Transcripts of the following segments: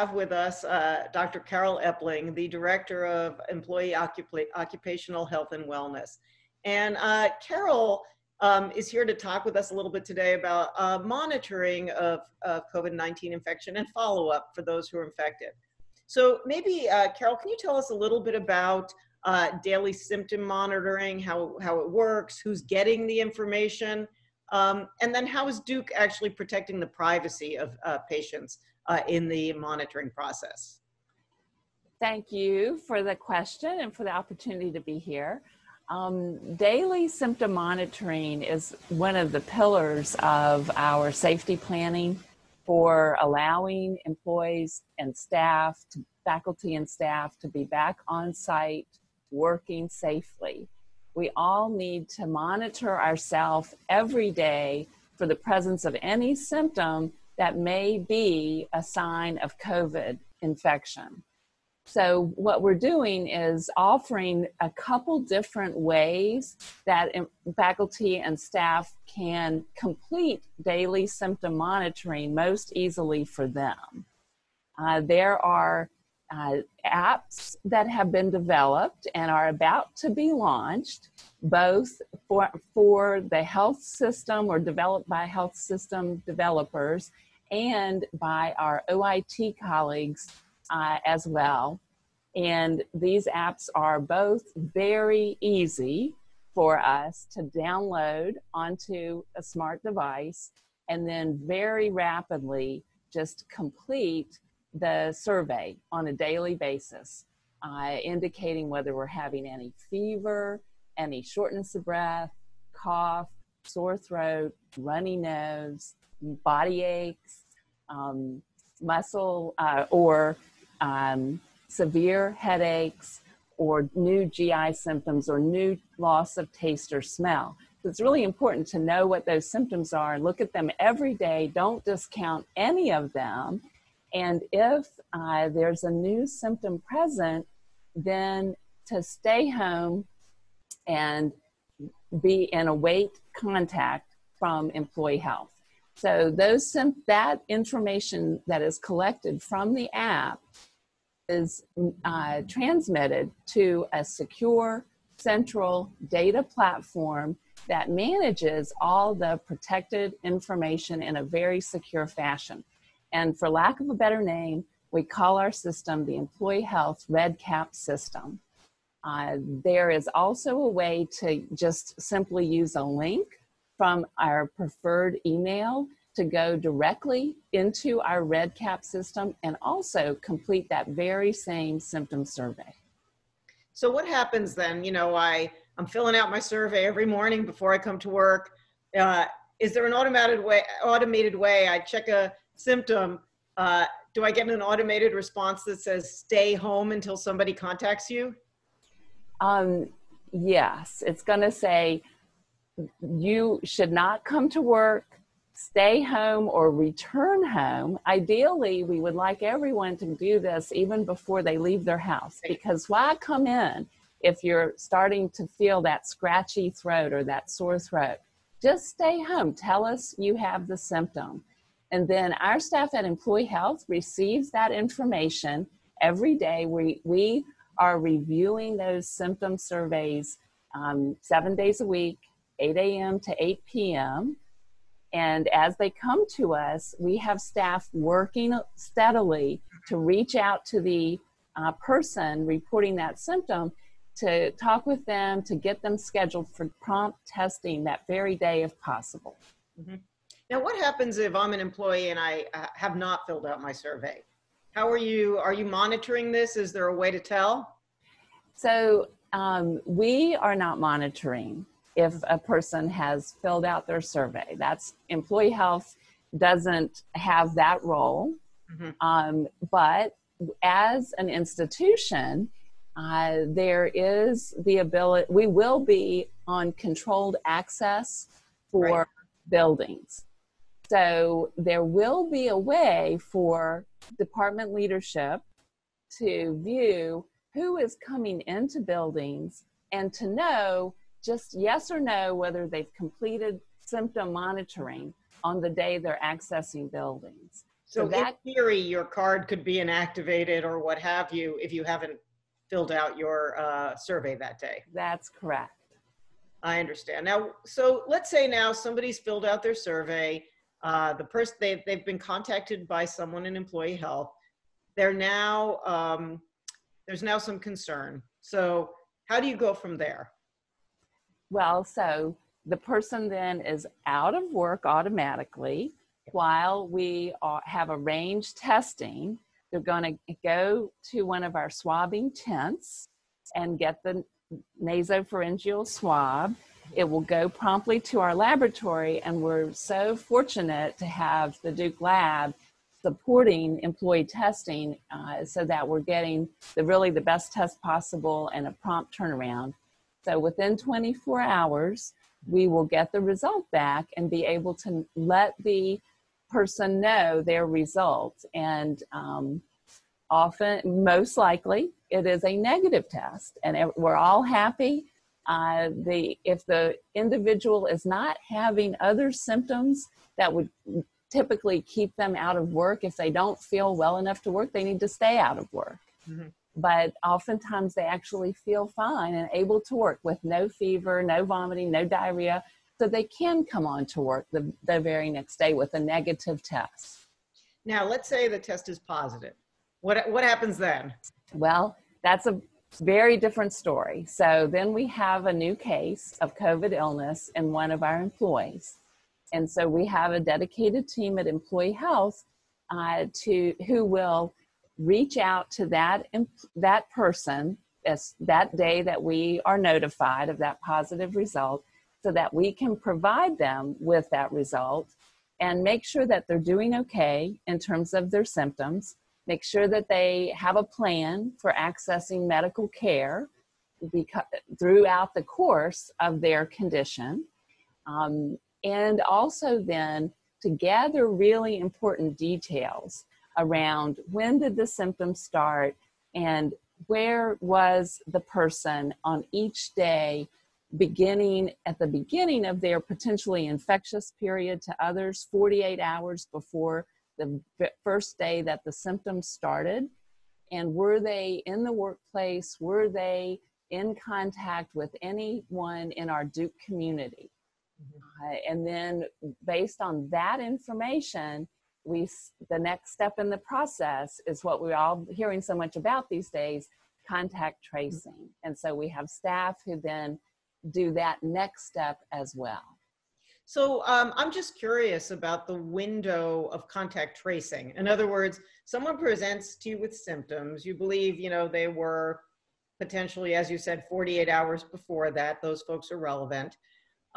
have with us uh, Dr. Carol Epling, the Director of Employee Occup- Occupational Health and Wellness. And uh, Carol um, is here to talk with us a little bit today about uh, monitoring of, of COVID 19 infection and follow up for those who are infected. So, maybe, uh, Carol, can you tell us a little bit about uh, daily symptom monitoring, how, how it works, who's getting the information, um, and then how is Duke actually protecting the privacy of uh, patients uh, in the monitoring process? Thank you for the question and for the opportunity to be here. Um, daily symptom monitoring is one of the pillars of our safety planning for allowing employees and staff, to, faculty and staff, to be back on site working safely. We all need to monitor ourselves every day for the presence of any symptom that may be a sign of COVID infection. So, what we're doing is offering a couple different ways that faculty and staff can complete daily symptom monitoring most easily for them. Uh, there are uh, apps that have been developed and are about to be launched, both for, for the health system or developed by health system developers and by our OIT colleagues uh, as well. And these apps are both very easy for us to download onto a smart device and then very rapidly just complete the survey on a daily basis, uh, indicating whether we're having any fever, any shortness of breath, cough, sore throat, runny nose, body aches, um, muscle uh, or um, severe headaches or new GI symptoms or new loss of taste or smell. So it's really important to know what those symptoms are and look at them every day. Don't discount any of them. And if uh, there's a new symptom present, then to stay home and be in await contact from employee health. So those that information that is collected from the app is uh, transmitted to a secure central data platform that manages all the protected information in a very secure fashion. And for lack of a better name, we call our system the Employee Health REDCap system. Uh, there is also a way to just simply use a link from our preferred email to go directly into our REDCap system and also complete that very same symptom survey. So what happens then? You know, I, I'm filling out my survey every morning before I come to work. Uh, is there an automated way, automated way I check a symptom? Uh, do I get an automated response that says stay home until somebody contacts you? Um, yes, it's going to say you should not come to work stay home or return home. Ideally, we would like everyone to do this even before they leave their house because why come in if you're starting to feel that scratchy throat or that sore throat? Just stay home. Tell us you have the symptom. And then our staff at Employee Health receives that information every day. We, we are reviewing those symptom surveys um, seven days a week, 8 a.m. to 8 p.m. And as they come to us, we have staff working steadily to reach out to the uh, person reporting that symptom to talk with them to get them scheduled for prompt testing that very day if possible. Mm-hmm. Now, what happens if I'm an employee and I uh, have not filled out my survey? How are you? Are you monitoring this? Is there a way to tell? So um, we are not monitoring if a person has filled out their survey. That's employee health doesn't have that role. Mm-hmm. Um, but as an institution, uh, there is the ability, we will be on controlled access for right. buildings. So there will be a way for department leadership to view who is coming into buildings and to know just yes or no whether they've completed symptom monitoring on the day they're accessing buildings. So, So that- in theory, your card could be inactivated or what have you if you haven't filled out your uh, survey that day. That's correct. I understand. Now, so let's say now somebody's filled out their survey. Uh, the person they've they've been contacted by someone in employee health. They're now um, there's now some concern. So how do you go from there? Well, so the person then is out of work automatically while we are, have arranged testing. They're going to go to one of our swabbing tents and get the nasopharyngeal swab. It will go promptly to our laboratory, and we're so fortunate to have the Duke Lab supporting employee testing uh, so that we're getting the really the best test possible and a prompt turnaround. So within 24 hours, we will get the result back and be able to let the person know their result. And um, often, most likely, it is a negative test, and we're all happy. Uh, the if the individual is not having other symptoms that would typically keep them out of work, if they don't feel well enough to work, they need to stay out of work. Mhm. But oftentimes, they actually feel fine and able to work with no fever, no vomiting, no diarrhea, so they can come on to work the, the very next day with a negative test. Now, let's say the test is positive. What what happens then? Well, that's a very different story. So then we have a new case of COVID illness in one of our employees. And so we have a dedicated team at Employee Health uh, to who will reach out to that that person as that day that we are notified of that positive result so that we can provide them with that result and make sure that they're doing okay in terms of their symptoms make sure that they have a plan for accessing medical care because, throughout the course of their condition. Um, and also then to gather really important details around when did the symptoms start and where was the person on each day beginning at the beginning of their potentially infectious period to others 48 hours before the first day that the symptoms started? And were they in the workplace? Were they in contact with anyone in our duke community? Uh, and then based on that information we the next step in the process is what we're all hearing so much about these days contact tracing and so we have staff who then do that next step as well So um, I'm just curious about the window of contact tracing. In other words, someone presents to you with symptoms. You believe, you know, they were potentially, as you said, 48 hours before that. Those folks are relevant.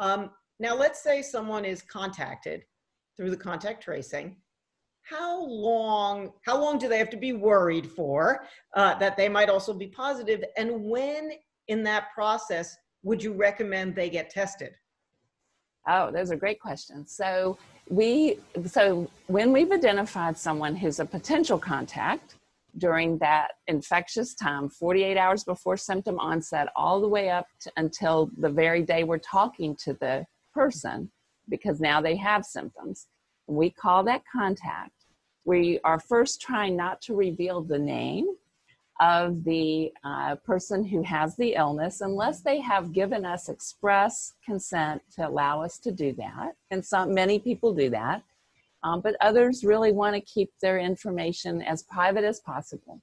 Um, now, let's say someone is contacted through the contact tracing. How long? How long do they have to be worried for uh, that they might also be positive? And when in that process would you recommend they get tested? Oh, those are great questions. So we so when we've identified someone who's a potential contact during that infectious time, 48 hours before symptom onset, all the way up to, until the very day we're talking to the person, because now they have symptoms. We call that contact. We are first trying not to reveal the name of the uh, person who has the illness unless they have given us express consent to allow us to do that. And some many people do that. Um, but others really want to keep their information as private as possible.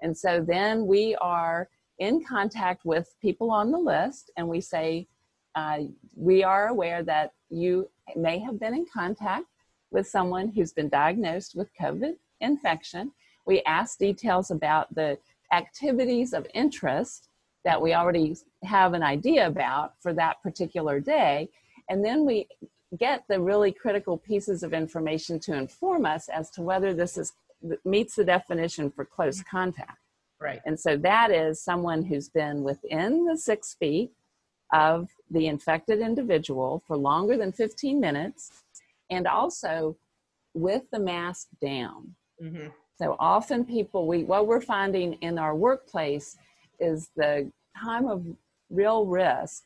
And so then we are in contact with people on the list and we say, uh, we are aware that you may have been in contact with someone who's been diagnosed with COVID infection. We ask details about the activities of interest that we already have an idea about for that particular day. And then we get the really critical pieces of information to inform us as to whether this is meets the definition for close contact. Right. And so that is someone who's been within the six feet of the infected individual for longer than 15 minutes and also with the mask down. hmm So often people, we what we're finding in our workplace is the time of real risk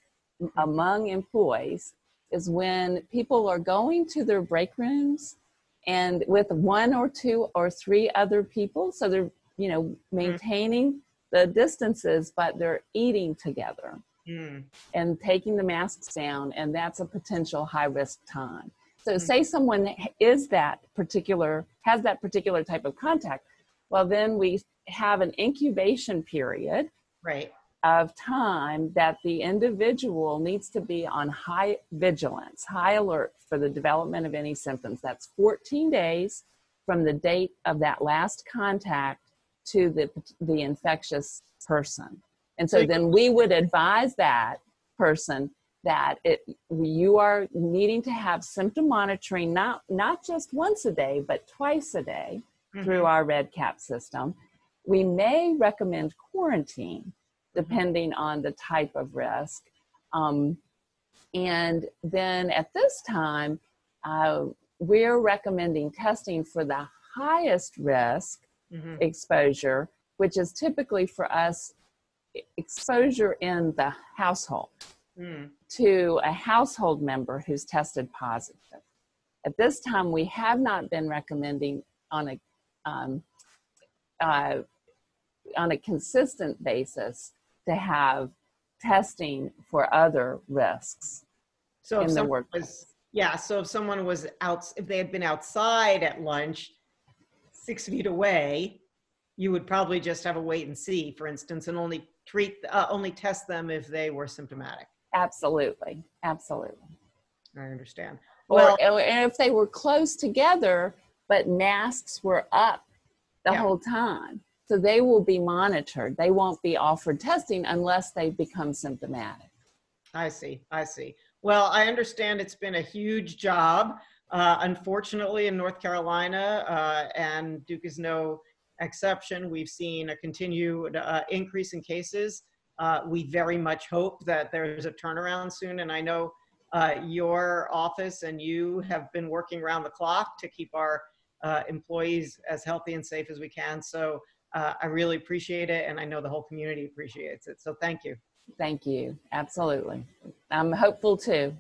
among employees is when people are going to their break rooms and with one or two or three other people. So they're, you know, maintaining the distances, but they're eating together Mm. and taking the masks down, and that's a potential high risk time. So, Mhm. say someone is that particular, has that particular type of contact, well, then we have an incubation period Right. of time that the individual needs to be on high vigilance, high alert for the development of any symptoms. That's 14 days from the date of that last contact to the, the infectious person. And So- then we would advise that person that it you are needing to have symptom monitoring not not just once a day but twice a day through our REDCap system. We may recommend quarantine depending on the type of risk. Um, and then at this time uh, we're recommending testing for the highest risk Mhm. exposure which is typically for us exposure in the household Mm. to a household member who's tested positive. At this time, we have not been recommending on a um, uh, on a consistent basis to have testing for other risks So if in the someone workplace. was, yeah, so if someone was out, if they had been outside at lunch, six feet away, you would probably just have a wait and see, for instance, and only treat, uh, only test them if they were symptomatic. Absolutely, absolutely. I understand. Well, or if they were close together, but masks were up the Yeah. whole time. So they will be monitored. They won't be offered testing unless they become symptomatic. I see, I see. Well, I understand it's been a huge job. Uh, unfortunately, in North Carolina, uh, and Duke is no exception, we've seen a continued uh, increase in cases. Uh, we very much hope that there's a turnaround soon, and I know uh, your office and you have been working around the clock to keep our uh, employees as healthy and safe as we can. So uh, I really appreciate it, and I know the whole community appreciates it. So thank you. Thank you. Absolutely. I'm hopeful too.